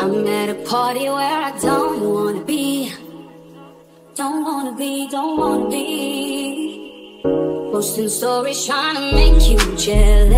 I'm at a party where I don't wanna be. Don't wanna be, don't wanna be. Posting stories trying to make you jealous.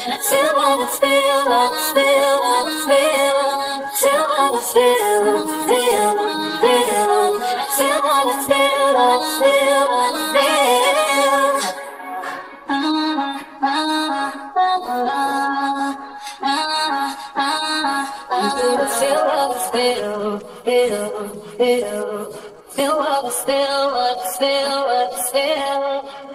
Feel what I feel what I feel what I feel like Feel like a feel like a feel like feel like Feel like a feel like a feel like feel Feel like a feel, feel, feel Feel like a feel, like a feel, like a feel